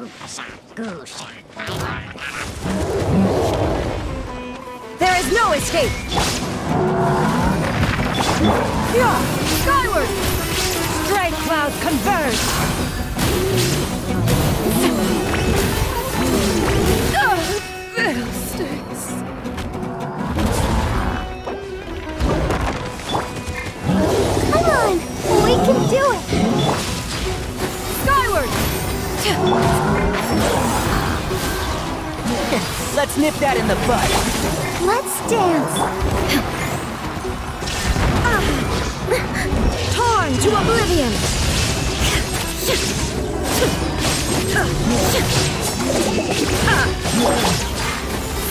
There is no escape! Yeah! Skyward! Strike clouds converge! Fiddlesticks! Let's nip that in the bud. Let's dance! Ah. Torn to oblivion!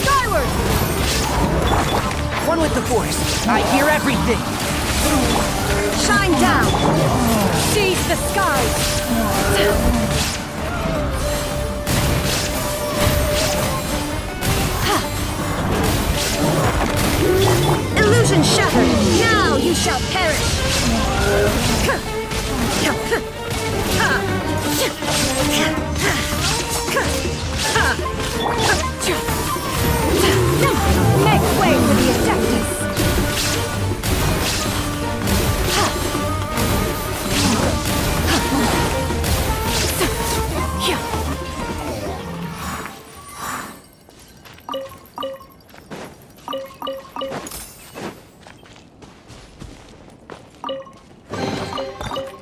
Skyward! One with the force. I hear everything. Shine down! Seize the skies! Illusion shattered! Now you shall perish!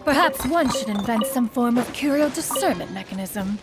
Perhaps one should invent some form of curial discernment mechanism.